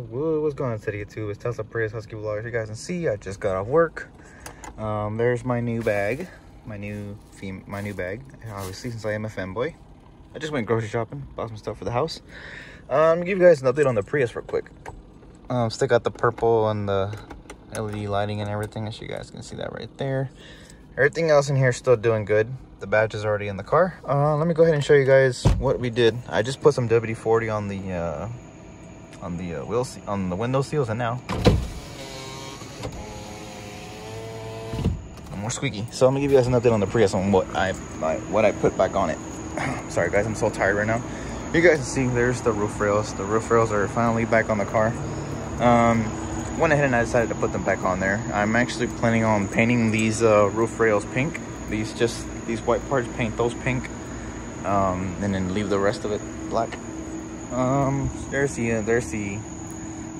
what's going on today YouTube? It's Tesla Prius Husky Vlog. As you guys can see, I just got off work. Um, there's my new bag, my new theme, my new bag. Obviously, since I am a fanboy, I just went grocery shopping, bought some stuff for the house. Um, give you guys an update on the Prius real quick. Um, still got the purple and the LED lighting and everything, as you guys can see that right there. Everything else in here is still doing good. The badge is already in the car. Uh, let me go ahead and show you guys what we did. I just put some WD-40 on the uh, on the uh, wheel on the window seals and now. No more squeaky. So i'm gonna give you guys an update on the prius on what i what i put back on it. Sorry guys i'm so tired right now. You guys can see there's the roof rails. The roof rails are finally back on the car. Um went ahead and i decided to put them back on there. I'm actually planning on painting these uh, roof rails pink. These just these white parts paint those pink um and then leave the rest of it black um, there's the, uh, there's the,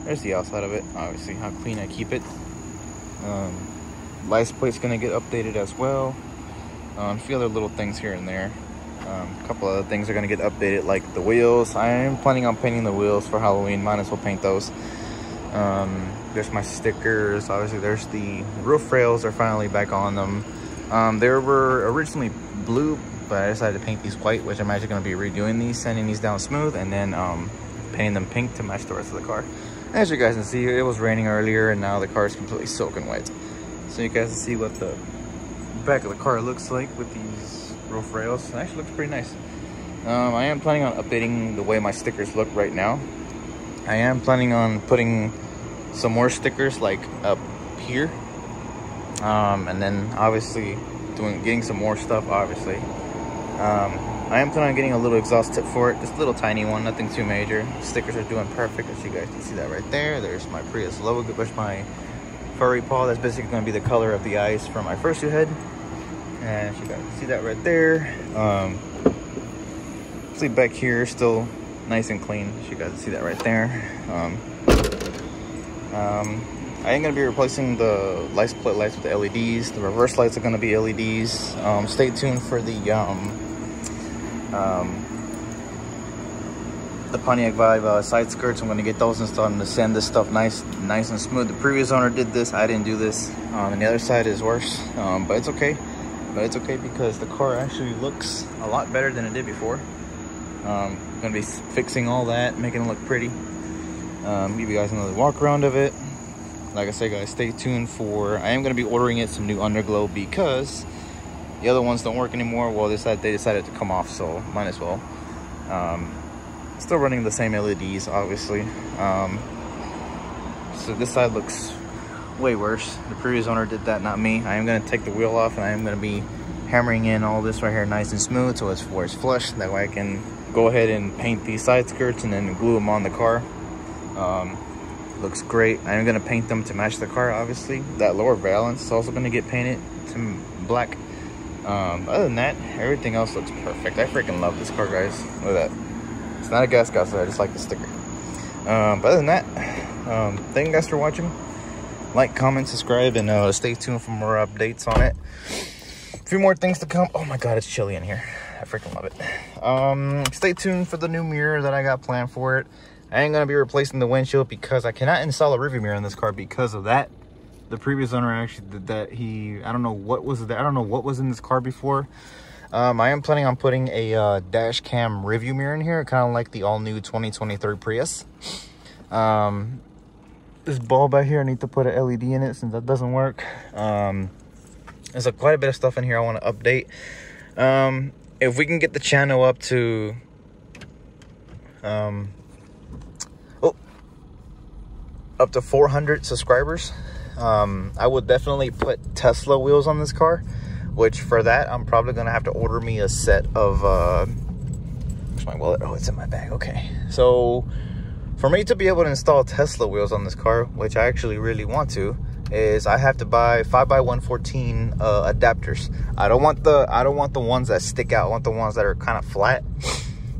there's the outside of it. Obviously, how clean I keep it. Um, license plate's gonna get updated as well. Um, a few other little things here and there. Um, a couple other things are gonna get updated, like the wheels. I am planning on painting the wheels for Halloween. Might as well paint those. Um, there's my stickers. Obviously, there's the roof rails are finally back on them. Um, they were originally blue, but I decided to paint these white, which I'm actually going to be redoing these, sanding these down smooth, and then um, painting them pink to match the rest of the car. As you guys can see, it was raining earlier, and now the car is completely soaking wet. So you guys can see what the back of the car looks like with these roof rails. It actually looks pretty nice. Um, I am planning on updating the way my stickers look right now. I am planning on putting some more stickers like up here. Um, and then obviously doing getting some more stuff obviously um, I am planning on getting a little exhaust tip for it, just a little tiny one, nothing too major. Stickers are doing perfect, as you guys can see that right there. There's my Prius logo, there's my furry paw. That's basically going to be the color of the ice for my Fursuit head. And you guys can see that right there. Um, see back here, still nice and clean. You guys can see that right there. Um, um, I am going to be replacing the license plate lights with the LEDs. The reverse lights are going to be LEDs. Um, stay tuned for the um, um, the Pontiac Vibe uh, side skirts. I'm going to get those installed and to sand this stuff nice nice and smooth. The previous owner did this. I didn't do this. Um, and the other side is worse. Um, but it's okay. But it's okay because the car actually looks a lot better than it did before. Um, to be fixing all that, making it look pretty. Um, give you guys another walk around of it like I said, guys, stay tuned for, I am going to be ordering it some new underglow because the other ones don't work anymore. Well, they decided, they decided to come off, so might as well. Um, still running the same LEDs, obviously. Um, so this side looks way worse. The previous owner did that, not me. I am going to take the wheel off and I am going to be hammering in all this right here nice and smooth so it's, it's flush. That way I can go ahead and paint these side skirts and then glue them on the car. Um, looks great i'm gonna paint them to match the car obviously that lower valance is also gonna get painted to black um, other than that everything else looks perfect. I freaking love this car guys. Look at that. It's not a gas guzzler i just like the sticker. Um, but other than that um, thank you guys for watching. Like comment subscribe and uh, stay tuned for more updates on it. A few more things to come. Oh my god it's chilly in here. I freaking love it. Um, stay tuned for the new mirror that i got planned for it. I ain't gonna be replacing the windshield because I cannot install a rearview mirror in this car because of that. The previous owner actually did that. He, I don't know what was that. I don't know what was in this car before. Um, I am planning on putting a uh, dash cam rearview mirror in here, kind of like the all new 2023 Prius. Um, this bulb right here, I need to put an LED in it since that doesn't work. Um, there's a, quite a bit of stuff in here I want to update. Um, if we can get the channel up to um, up to 400 subscribers, um, I would definitely put Tesla wheels on this car, which for that, I'm probably going to have to order me a set of, uh, where's my wallet? Oh, it's in my bag. Okay. So for me to be able to install Tesla wheels on this car, which I actually really want to, is I have to buy 5x114 uh, adapters. I don't want the I don't want the ones that stick out. I want the ones that are kind of flat.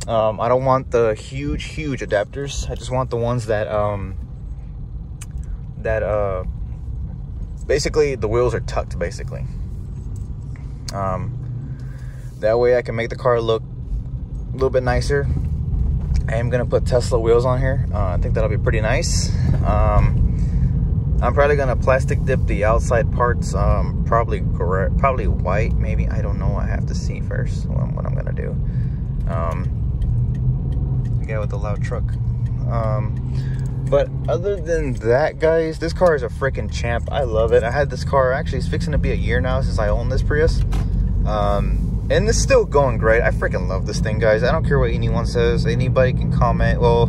Um, I don't want the huge, huge adapters. I just want the ones that um, that uh, basically the wheels are tucked basically. Um, that way I can make the car look a little bit nicer. I am gonna put Tesla wheels on here. Uh, I think that'll be pretty nice. Um, I'm probably gonna plastic dip the outside parts, um, probably probably white, maybe. I don't know. I have to see first what I'm, gonna do. Um, the guy with the loud truck. But other than that, guys, this car is a freaking champ. I love it. I had this car actually. It's fixing to be a year now since I own this Prius. Um, and it's still going great. I freaking love this thing, guys. I don't care what anyone says. Anybody can comment. Well,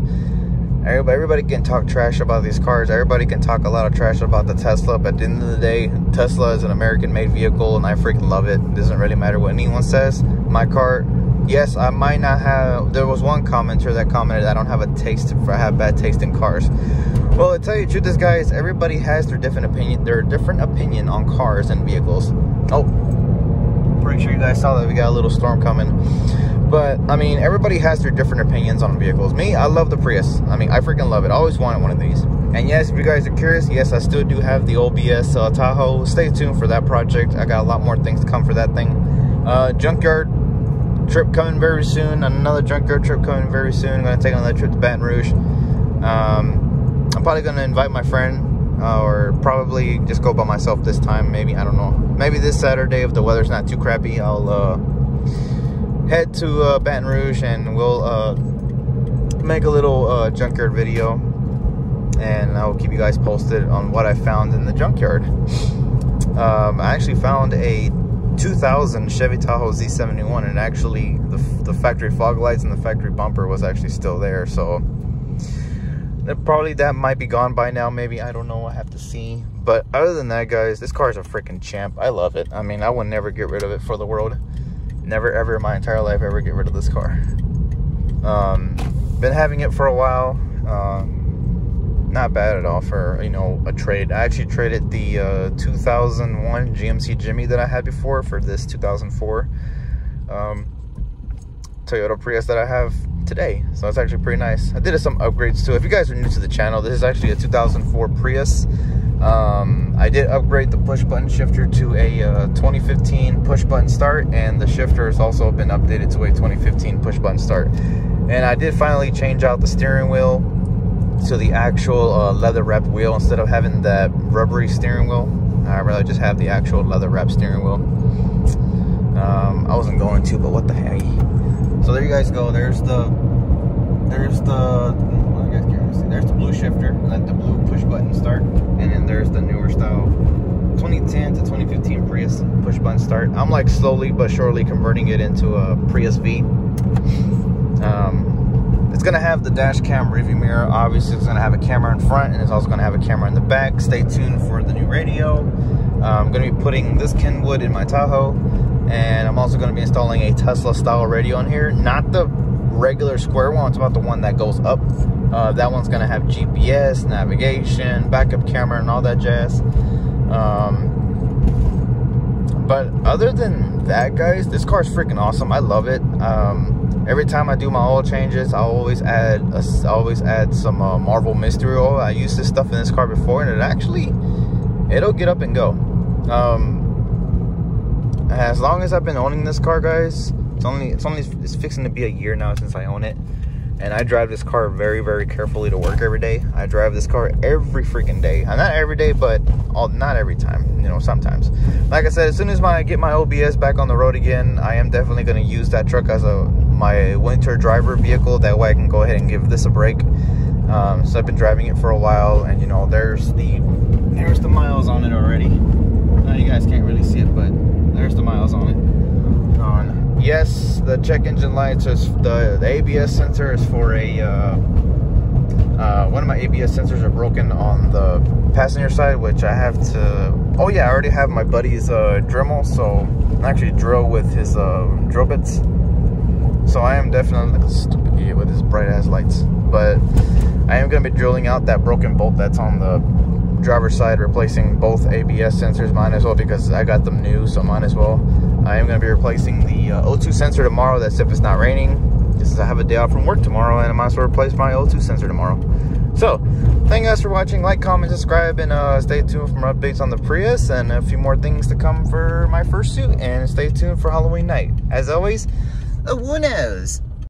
everybody, everybody can talk trash about these cars. Everybody can talk a lot of trash about the Tesla. But at the end of the day, Tesla is an American-made vehicle, and I freaking love it. It doesn't really matter what anyone says. My car, yes, I might not have. There was one commenter that commented, "I don't have a taste for. I have bad taste in cars." Well, to tell you the truth, is guys, everybody has their different opinion. Their different opinion on cars and vehicles. Oh, pretty sure you guys saw that we got a little storm coming. But, I mean, everybody has their different opinions on vehicles. Me, I love the Prius. I mean, I freaking love it. I always wanted one of these. And yes, if you guys are curious, yes, I still do have the OBS uh, Tahoe. Stay tuned for that project. I got a lot more things to come for that thing. Uh, junkyard trip coming very soon. Another junkyard trip coming very soon. I'm going to take another trip to Baton Rouge. Um, I'm probably going to invite my friend uh, or probably just go by myself this time maybe i don't know maybe this saturday if the weather's not too crappy i'll uh, head to uh, baton rouge and we'll uh, make a little uh, junkyard video and i'll keep you guys posted on what i found in the junkyard um, i actually found a 2000 chevy tahoe z71 and actually the, the factory fog lights and the factory bumper was actually still there so probably that might be gone by now maybe i don't know i have to see. But other than that guys this car is a freaking champ. I love it. I mean i would never get rid of it for the world. Never ever in my entire life ever get rid of this car. Um been having it for a while. Um not bad at all for you know a trade i actually traded the uh 2001 gmc jimmy that i had before for this 2004 um toyota prius that i have today. So it's actually pretty nice. I did some upgrades too. If you guys are new to the channel, this is actually a 2004 Prius. Um, I did upgrade the push button shifter to a uh, 2015 push button start and the shifter has also been updated to a 2015 push button start. And I did finally change out the steering wheel to the actual uh, leather wrapped wheel instead of having that rubbery steering wheel. I'd rather just have the actual leather wrapped steering wheel. Um, I wasn't going to, but what the heck. So there you guys go. There's the there's the well, guys can't see. There's the blue shifter, the blue push button start, and then there's the newer style 2010 to 2015 Prius push button start. I'm like slowly but surely converting it into a Prius V. Um, it's gonna have the dash cam rearview mirror. Obviously, it's gonna have a camera in front, and it's also gonna have a camera in the back. Stay tuned for the new radio. I'm gonna be putting this Kenwood in my Tahoe and I'm also going to be installing a Tesla style radio on here not the regular square one it's about the one that goes up uh, that one's going to have GPS navigation backup camera and all that jazz um, but other than that guys this car is freaking awesome I love it um, every time I do my oil changes I always add a, I always add some uh, Marvel mystery oil I used this stuff in this car before and it actually it'll get up and go um, as long as I've been owning this car, guys, it's only it's only it's fixing to be a year now since I own it. And I drive this car very, very carefully to work every day. I drive this car every freaking day. Uh, not every day, but all not every time. You know, sometimes. Like I said, as soon as my, I get my OBS back on the road again, I am definitely going to use that truck as a my winter driver vehicle. That way, I can go ahead and give this a break. Um, so I've been driving it for a while, and you know, there's the there's the miles on it already. Now you guys can't really see it, but there's the miles on it. On yes, the check engine lights is the, the ABS sensor is for a uh, uh, one of my ABS sensors are broken on the passenger side, which I have to. Oh yeah, I already have my buddy's uh, Dremel, so I actually drill with his uh, drill bits. So I am definitely stupid with his bright ass lights, but I am gonna be drilling out that broken bolt that's on the driver's side replacing both ABS sensors might as well because I got them new so might as well. I am going to be replacing the uh, O2 sensor tomorrow. That's if it's not raining. Just I have a day off from work tomorrow and I might as well replace my O2 sensor tomorrow. So thank you guys for watching. Like comment subscribe and uh, stay tuned for more updates on the Prius and a few more things to come for my fursuit and stay tuned for Halloween night. As always who knows